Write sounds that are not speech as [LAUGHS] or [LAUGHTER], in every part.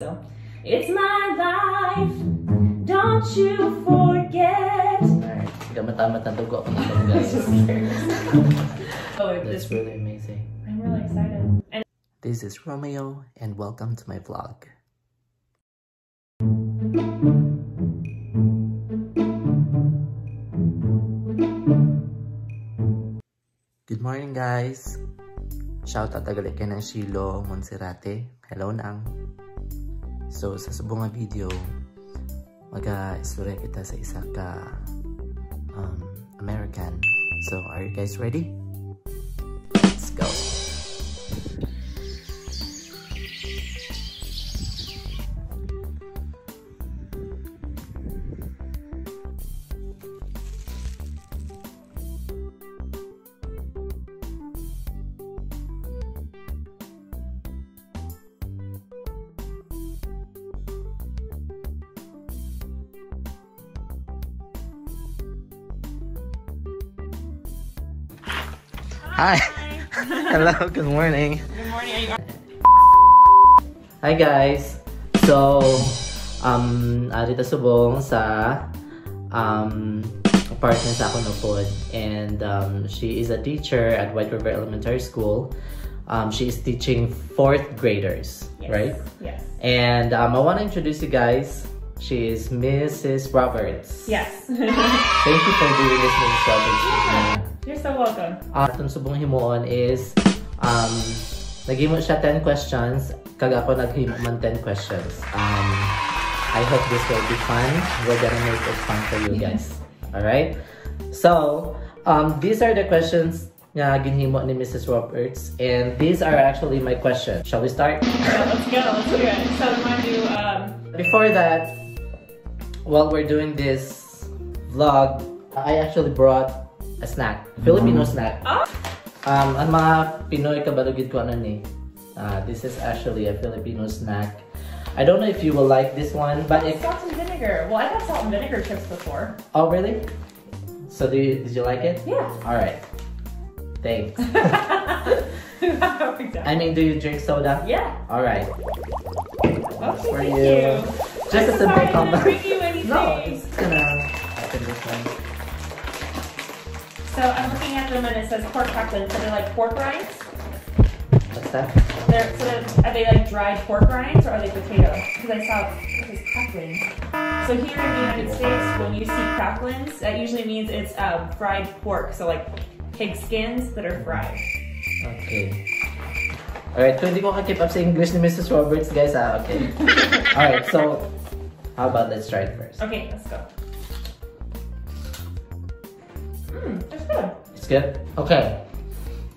So, it's my life, don't you forget. Alright, gamit-amat ang dugo ko nito guys. [LAUGHS] oh, if That's really amazing. I'm really excited. And This is Romio and welcome to my vlog. Good morning guys! Shout out tagali kay ng Shilo Monserrate. Hello nang. So sa subong video, maga-istorya kita sa isa ka um, American. So are you guys ready? Hi! [LAUGHS] Hello, good morning. good morning. Hi guys! So, um, arita subong sa um, partner sa akong upod. And um, she is a teacher at White River Elementary School. Um, she is teaching fourth graders, Yes. right? Yes. And um, I want to introduce you guys. She is Mrs. Roberts. Yes. Thank you for doing this, Mrs. Roberts. me. You're so welcome. Ang atong subong himuon is um naghimo siya 10 questions kag ako naghimo man 10 questions. Um I hope this will be fun. We're gonna make it fun for you guys. Yes. All right? So, um these are the questions nga ginhimo ni Mrs. Roberts and these are actually my questions. Shall we start? [LAUGHS] So let's go. Let's do it. So to do um, Before that, while we're doing this vlog, I actually brought a snack. Filipino snack. Oh. Um, ang mga Pinoy kabalugid ko ano ni. Uh, this is actually a Filipino snack. I don't know if you will like this one, but if salt and vinegar. Well, I've had salt and vinegar chips before. oh really? So do you, did you like it? Yeah. All right. Thanks. [LAUGHS] I mean, do you drink soda? Yeah. All right. Okay, For you. you. Just a I'm simple sorry, I didn't comment. bring you anything. No, it's gonna open this one. So I'm looking at them and it says pork cracklings. So they're like pork rinds. What's that? They're so they're, are they like dried pork rinds or are they potatoes? Because I saw it says cracklings. So here in the United States, when you see cracklings, that usually means it's uh, fried pork. So like pig skins that are fried. Okay. Alright, kung hindi ko ka-keep up sa English ni Mrs. Roberts, guys, ah, okay. [LAUGHS] Alright, so, how about let's try it first? Okay, let's go. Good. Okay.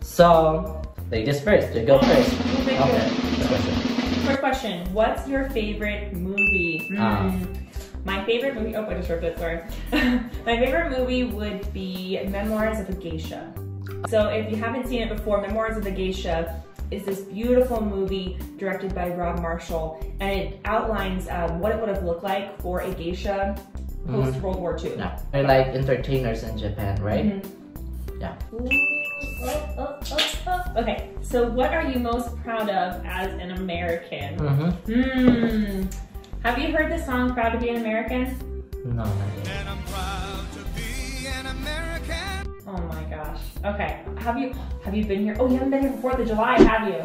So, ladies first. They go first. Okay. First question. First question. What's your favorite movie? Ah. Hmm. My favorite movie, oh, I just wrote it, sorry. [LAUGHS] My favorite movie would be Memoirs of a Geisha. So if you haven't seen it before, Memoirs of a Geisha is this beautiful movie directed by Rob Marshall, and it outlines um, what it would have looked like for a geisha post World War II. Yeah. They're like entertainers in Japan, right? Mhm. Yeah. Oh, oh, oh, oh. Okay, so what are you most proud of as an American? Mm-hmm. Hmm. Have you heard the song Proud to be an American? No. And I'm proud to be an American. Oh my gosh. Okay. Have you have you been here? Oh, you haven't been here for Fourth of July, have you?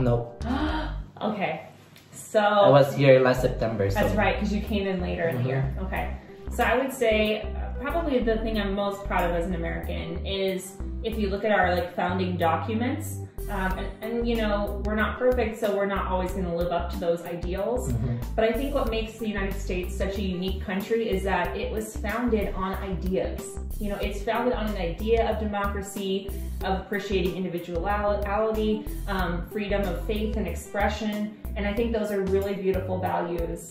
Nope. [GASPS] okay. So I was here last September, so. That's right, because you came in later in the Mhm. year. Okay. So I would say probably the thing I'm most proud of as an American is if you look at our like founding documents, um, and, and you know we're not perfect, so we're not always going to live up to those ideals. Mhm. But I think what makes the United States such a unique country is that it was founded on ideas. You know, it's founded on an idea of democracy, of appreciating individuality, um, freedom of faith and expression, and I think those are really beautiful values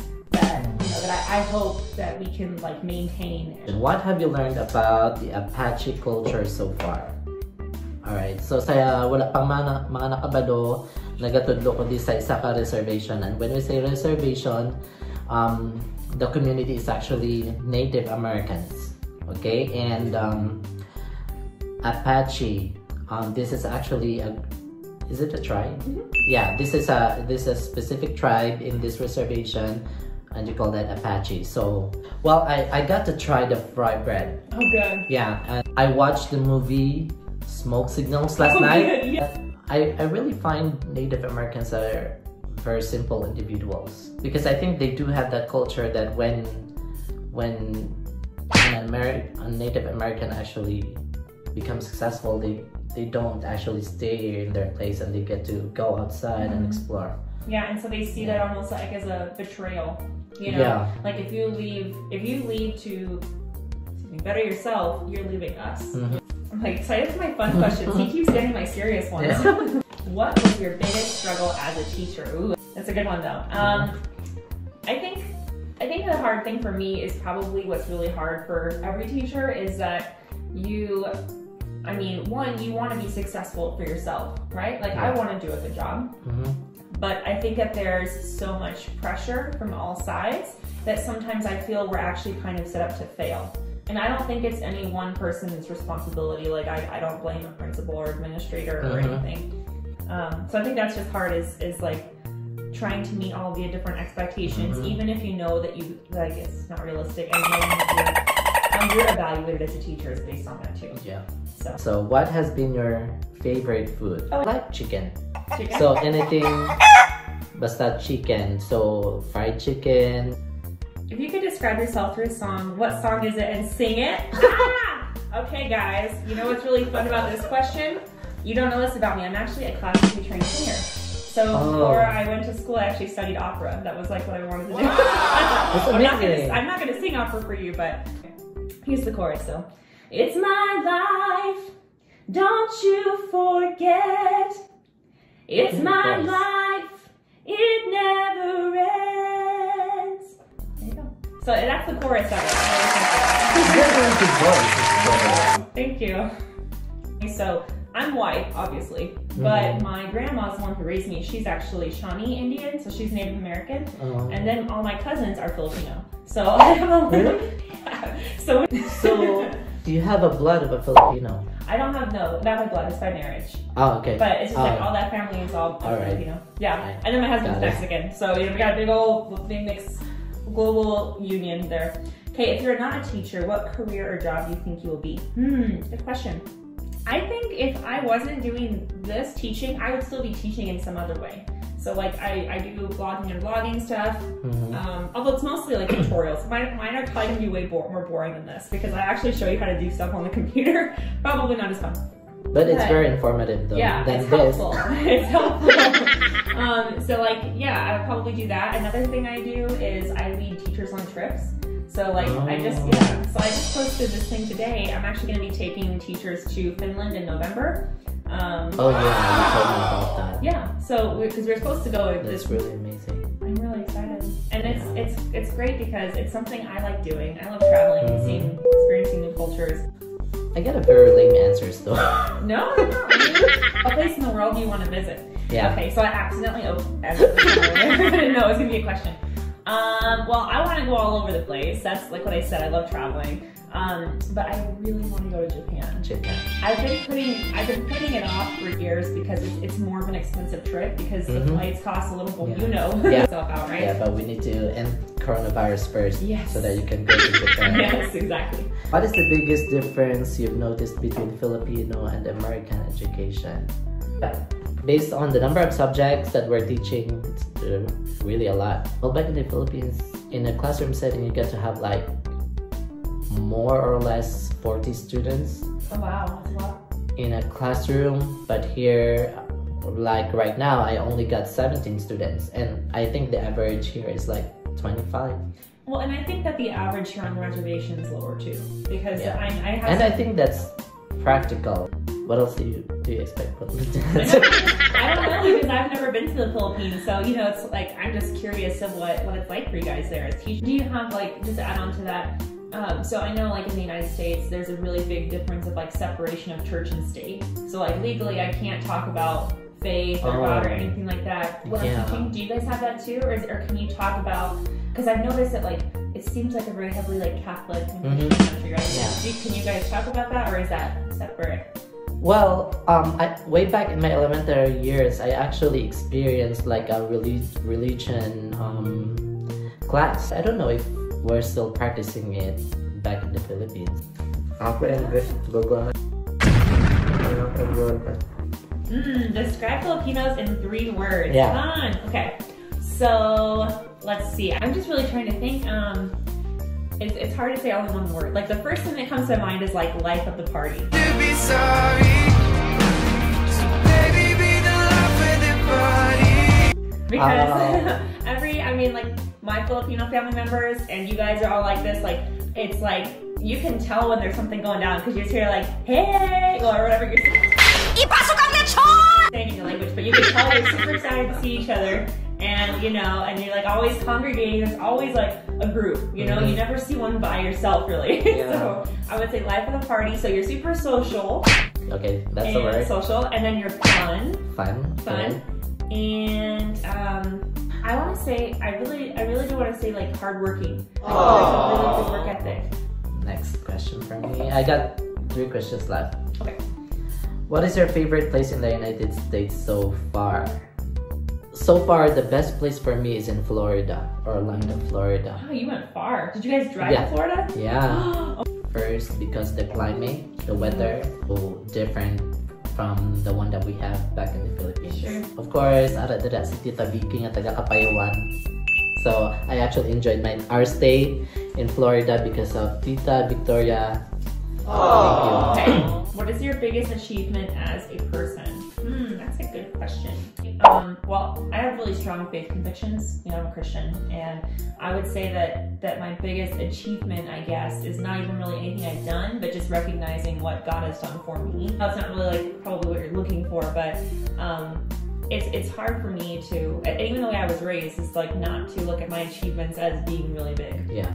that you know that I, I hope that we can like maintain. And What have you learned about the Apache culture so far? Alright, so sa wala pang mga, mga nakabalo, nagatudlo ko di sa isa ka reservation. And when we say reservation, um, the community is actually Native Americans. Okay, and um, Apache, um, this is actually a is it a tribe? Mhm. Yeah, this is a this is a specific tribe in this reservation, and you call that Apache. So, well, I I got to try the fry bread. Oh, good. Yeah, and I watched the movie Smoke Signals last Oh, night. good, yeah. I I really find Native Americans are very simple individuals because I think they do have that culture that when when an Ameri- a Native American actually becomes successful, they they don't actually stay in their place and they get to go outside and Mhm. explore. Yeah, and so they see that almost like as a betrayal. You know, Yeah. like if you leave, if you leave to better yourself, you're leaving us. Mhm. I'm like excited for my fun questions. he keeps getting my serious ones. Yeah. [LAUGHS] what was your biggest struggle as a teacher? Ooh, that's a good one though. Um, I think I think the hard thing for me is probably what's really hard for every teacher is that you I mean, one, you want to be successful for yourself, right? Like I want to do a good job, Mhm. But I think that there's so much pressure from all sides that sometimes I feel we're actually kind of set up to fail. And I don't think it's any one person's responsibility. Like I, I don't blame a principal or administrator or Mhm. anything. Um, so I think that's just hard is is like trying to meet all the different expectations, Mhm. even if you know that you like it's not realistic and you're, you're evaluated as a teacher is based on that too. Yeah. So So, what has been your favorite food? Oh. I like chicken. Chicken. So anything basta chicken. So fried chicken. If you could describe yourself through a song, what song is it and sing it? [LAUGHS] Ah! okay, guys, you know what's really fun about this question? You don't know this about me. I'm actually a classically trained singer. So Oh. before I went to school, I actually studied opera. That was like what I wanted to do. [LAUGHS] I'm, not gonna. I'm not gonna sing opera for you, but here's the chorus though. It's my life, don't you forget. It's my life, it never ends. There you go. So that's the chorus of it. Very good voice. Thank you. So I'm white, obviously, but Mhm. my grandma's the one who raised me. She's actually Shawnee Indian, so she's Native American, Um, and then all my cousins are Filipino. So [LAUGHS] I have a Really? [LAUGHS] Yeah. So So, [LAUGHS] you have a blood of a Filipino? I don't have no not my blood. It's by marriage, Oh, okay. but it's just like Oh. all that family is all, all right. Filipino. Yeah, Right. and then my husband's Got it. Mexican, so you know, we got a big old big mix, global union there. Okay, if you're not a teacher, what career or job do you think you will be? Hmm, good question. I think if I wasn't doing this teaching, I would still be teaching in some other way. So like I, I do blogging and vlogging stuff. Mhm. Um, although it's mostly like tutorials. Mine, mine are probably gonna be way bo- more boring than this because I actually show you how to do stuff on the computer. [LAUGHS] Probably not as fun. But it's But- very informative though. Yeah, than it's this. helpful. [LAUGHS] it's helpful. [LAUGHS] um, so like, yeah, I would probably do that. Another thing I do is I lead teachers on trips. So like, I just Oh. yeah. So I just posted this thing today. I'm actually going to be taking teachers to Finland in November. Um, Oh yeah, you told me about that. yeah. So because we, are supposed to go this really amazing. I'm really excited, and it's it's it's great because it's something I like doing. I love traveling and Mhm. seeing, experiencing new cultures. I get a very lame answers though. [LAUGHS] No, no, no. I mean, a place in the world you want to visit. yeah. Okay, so I accidentally opened. I didn't know it was gonna be a question. Um, well, I want to go all over the place. That's like what I said. I love traveling. Um, but I really want to go to Japan. Japan. I've been putting I've been putting it off for years because it's, it's more of an expensive trip because the Mhm. flights cost a little. Well, Yeah. you know, [LAUGHS] Yeah. yourself out, right? Yeah, but we need to end coronavirus first. Yes. So that you can go to Japan. [LAUGHS] yes, exactly. What is the biggest difference you've noticed between Filipino and American education? Based on the number of subjects that we're teaching, it's uh, really a lot. Well, back in the Philippines, in a classroom setting, you get to have like more or less 40 students Oh wow, that's a lot. in a classroom, but here, like right now, I only got 17 students, and I think the average here is like 25. Well, and I think that the average here on the reservation is lower too because Yeah. I, I have. And I think that's practical. What else do you do you expect from [LAUGHS] I don't know because I've never been to the Philippines, so you know it's like I'm just curious of what what it's like for you guys there. as teachers. Do you have like just add on to that? Um, so I know like in the United States, there's a really big difference of like separation of church and state. So like legally, I can't talk about faith or God or Oh. anything like that. When Yeah. I'm teaching, do you guys have that too, or is, or can you talk about? Because I've noticed that like it seems like a very heavily like Catholic Mhm. country, right? Yeah. Do, can you guys talk about that, or is that separate? Well, um, I, way back in my elementary years, I actually experienced like a relig- religion um, class. I don't know if we're still practicing it back in the Philippines. Ako English, bago Mm, describe Filipinos in three words. Yeah. Fun. Okay. So let's see. I'm just really trying to think. Um, it's, it's hard to say all in one word. Like the first thing that comes to mind is like life of the party. To be sorry. So be the life of the party. Because [LAUGHS] every, I mean, like my Filipino family members and you guys are all like this. Like it's like you can tell when there's something going down because you just hear like hey or whatever you're saying. saying in your language, but you can tell they're super excited to see each other. And you know, and you're like always congregating. There's always like a group. You know, you never see one by yourself really. [LAUGHS] Yeah. so I would say life of the party. So you're super social Okay, that's and the word. social, and then you're fun, Fun. fun, and um, I want to say I really, I really do want to say like hardworking. Like, like really good work ethic. Next question from me. I got three questions left. Okay. What is your favorite place in the United States so far? So far, the best place for me is in Florida, Orlando, Florida. Oh, you went far. Did you guys drive Yeah. to Florida? Yeah. [GASPS] First, because the climate, the weather, oh, different from the one that we have back in the Philippines. Sure. Of course, ara dira si Tita Vicky nga taga. So, I actually enjoyed my our stay in Florida because of Tita Victoria. Thank you. Okay. What is your biggest achievement as a strong faith convictions. You know, I'm a Christian, and I would say that that my biggest achievement, I guess, is not even really anything I've done, but just recognizing what God has done for me. That's not really like probably what you're looking for, but um, it's it's hard for me to, even the way I was raised, is like not to look at my achievements as being really big. Yeah.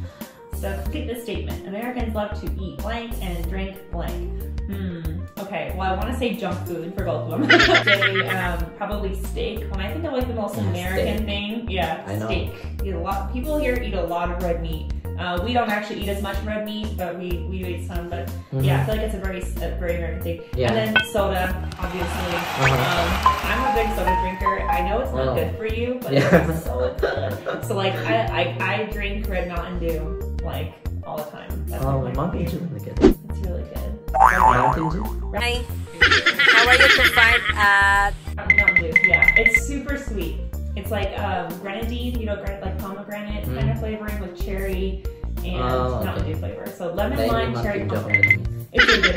So complete this statement. Americans love to eat blank and drink blank. Hmm. Okay. Well, I want to say junk food for both of them. [LAUGHS] [LAUGHS] um, probably steak. When I think of like the most Yeah, American steak. thing, yeah, I know. steak. A lot. People here eat a lot of red meat. Uh, we don't actually eat as much red meat, but we we eat some. But yeah, I feel like it's a very a very American thing. Yeah. And then soda, obviously. Uh-huh. Um, I'm a big soda drinker. I know it's not Oh. good for you, but Yeah. it's so good. [LAUGHS] So like I, I I drink Red Mountain Dew like all the time. That's Oh, like my Mountain Dew. favorite. Look. It's really good. Hi. How are you to find at Mountain Dew, yeah. It's super sweet. It's like um, grenadine, you know, like pomegranate Mm. kind of flavoring with cherry and Oh, Mountain okay. Dew flavor. So lemon, Dahil lime, cherry, Mountain Dew ako pomegranate. It's really good.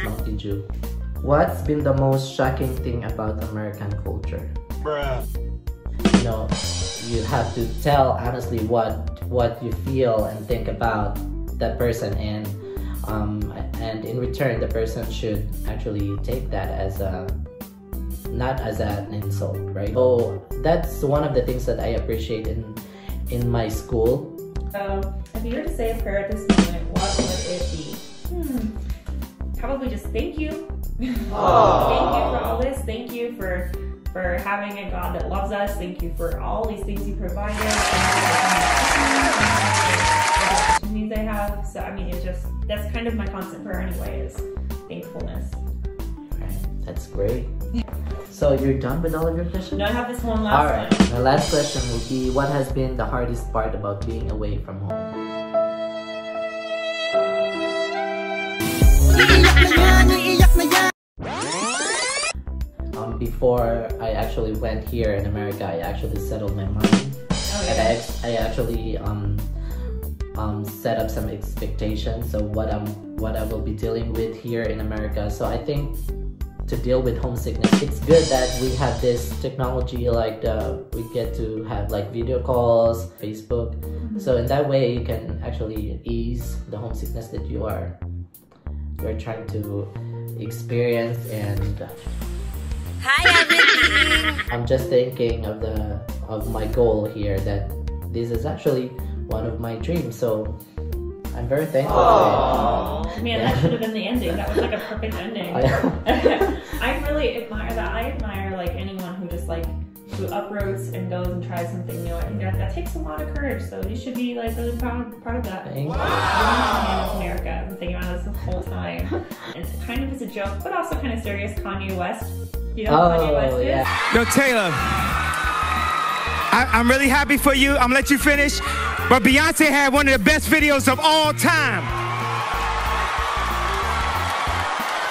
I Mountain Dew. What's been the most shocking thing about American culture? Bruh. You know, you have to tell honestly what what you feel and think about that person, and um, and in return, the person should actually take that as a not as an insult, right? So that's one of the things that I appreciate in in my school. So if you were to say a prayer at this moment, what would it be? Hmm. Probably just thank you. thank you for all this. Thank you for for having a God that loves us. Thank you for all these things you provided. I mean, it's just that's kind of my constant prayer anyway. Is thankfulness. That's great. So you're done with all of your questions? Now I have this one All last right. one. The last question will be: What has been the hardest part about being away from home? Um, before I actually went here in America, I actually settled my mind, Oh, and I, I actually um, um, set up some expectations of what I'm what I will be dealing with here in America. So I think to deal with homesickness, it's good that we have this technology like the we get to have like video calls, Facebook. So in that way, you can actually ease the homesickness that you are you're trying to experience and Hi everything. I'm just thinking of the of my goal here that this is actually one of my dreams. So I'm very thankful Oh, man, that should have been the ending. That was like a perfect ending. I- [LAUGHS] I really admire that. I admire like anyone who just like who uproots and goes and tries something new. I think that, that takes a lot of courage. So you should be like really proud, proud of that. Thank you. Wow. America. I've been thinking about this the whole time. [LAUGHS] it's kind of as a joke, but also kind of serious. Kanye West. You know who Kanye oh, West Oh, is? yeah. Yo, Taylor, I, I'm really happy for you. I'm gonna let you finish. But Beyonce had one of the best videos of all time.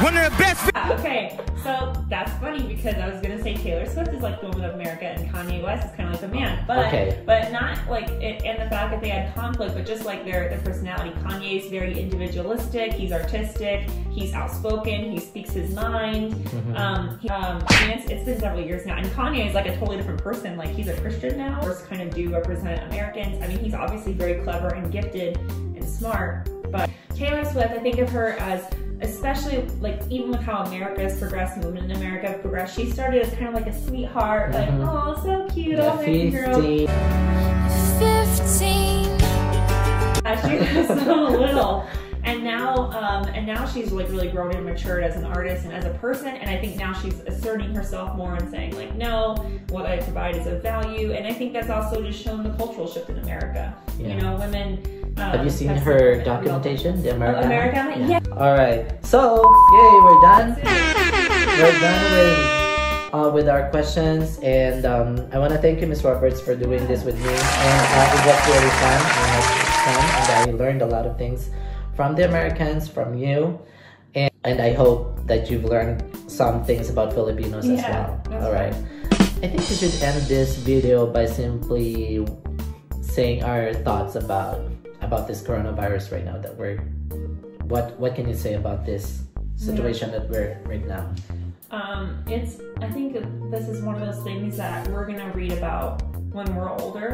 One of the best. Okay, so that's funny because I was gonna say Taylor Swift is like the woman of America and Kanye West is kind of like the man, but Okay. but not like it, and the fact that they had conflict, but just like their their personality. Kanye is very individualistic. He's artistic. He's outspoken. He speaks his mind. Um, he, um, I mean, it's, it's been several years now, and Kanye is like a totally different person. Like he's a Christian now. First, kind of do represent Americans. I mean, he's obviously very clever and gifted and smart, but Taylor Swift, I think of her as especially like even with how America's progressed, movement in America have progressed. She started as kind of like a sweetheart, like Mhm. oh so cute, Yeah, oh American girl. 50. 15. Uh, she was [LAUGHS] so [LAUGHS] little. And now, um, and now she's like really grown and matured as an artist and as a person. And I think now she's asserting herself more and saying like, no, what I provide is of value. And I think that's also just shown the cultural shift in America. Yeah. You know, women. Um, Have you seen her documentation, The Americana? Americana? Yeah. All right. So, yay, we're done. We're done with uh, with our questions, and um, I want to thank you, Miss Roberts, for doing this with me. And uh, it was really fun. Had fun, and I learned a lot of things from the Americans, from you, and and I hope that you've learned some things about Filipinos as well. All right. I think we should end this video by simply saying our thoughts about about this coronavirus right now that we're what what can you say about this situation that we're right now Um, it's. I think this is one of those things that we're gonna read about when we're older,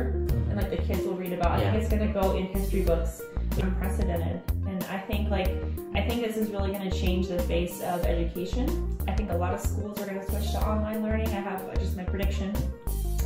and like the kids will read about. I think it's gonna go in history books, unprecedented. And I think like I think this is really gonna change the face of education. I think a lot of schools are gonna switch to online learning. I have just my prediction.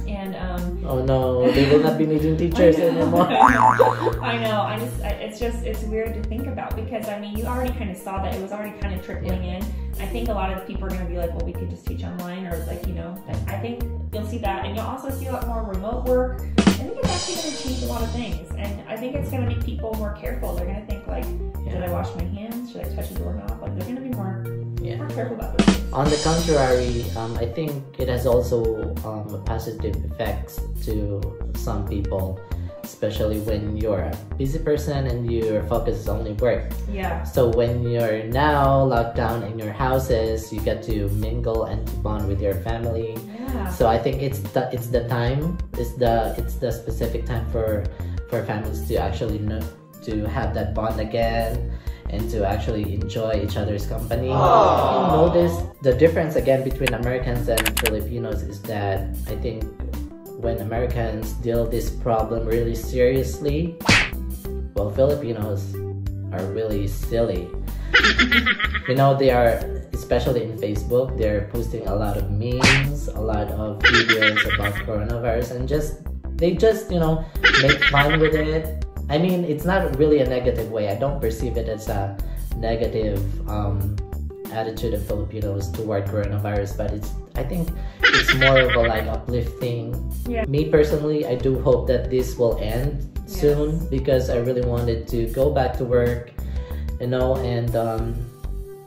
And um, oh no they will not be needing [LAUGHS] teachers I anymore [LAUGHS] I know. I just, I, it's just, it's weird to think about because I mean, you already kind of saw that it was already kind of trickling in. I think a lot of people are going to be like, well, we could just teach online or like, you know, I think you'll see that, and you'll also see a lot more remote work. I think it's actually going to change a lot of things, and I think it's going to make people more careful. They're going to think like, did I wash my hands? Should I touch the doorknob? Like, they're going to be more, yeah about those on the contrary um, i think it has also um, positive effects to some people especially when you're a busy person and your focus is only work Yeah. So when you're now locked down in your houses, you get to mingle and to bond with your family. Yeah. So I think it's the it's the time, it's the it's the specific time for for families to actually know to have that bond again and to actually enjoy each other's company. You notice the difference again between Americans and Filipinos is that I think when Americans deal this problem really seriously, well Filipinos are really silly. [LAUGHS] you know, they are, especially in Facebook, they're posting a lot of memes, a lot of [LAUGHS] videos about coronavirus, and just, they just, you know, make fun with it. I mean, it's not really a negative way. I don't perceive it as a negative um, attitude of Filipinos toward coronavirus, but it's, I think it's more of a like uplifting. Yeah. Me personally, I do hope that this will end soon because I really wanted to go back to work you know and um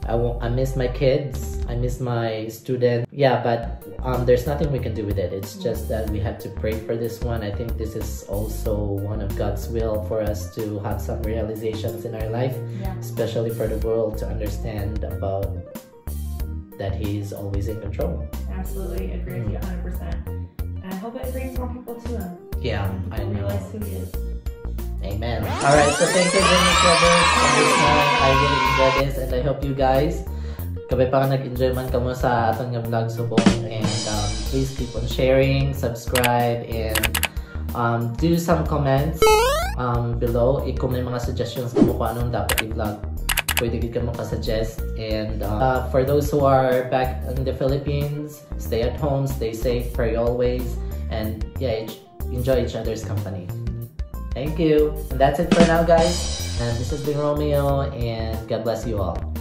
I wa- I miss my kids I miss my student yeah but um there's nothing we can do with it it's just that we have to pray for this one I think this is also one of God's will for us to have some realizations in our life Yeah. especially for the world to understand about that he's always in control Absolutely agree with you 100%. And I hope it brings more people to him. yeah I know realize who he is. Alright, so thank you very much, Robert. for this really enjoyed this and I hope you guys kabay pa nag-enjoy man kamo sa atong nga vlog subong and um, please keep on sharing, subscribe, and um, do some comments um, below. I- Kung may mga suggestions kamo kung anong dapat i-vlog, pwede gid kamo ka-suggest. And uh, for those who are back in the Philippines, stay at home, stay safe, pray always, and yeah, enjoy each other's company. Thank you. And that's it for now, guys. And this has been Romio, and God bless you all.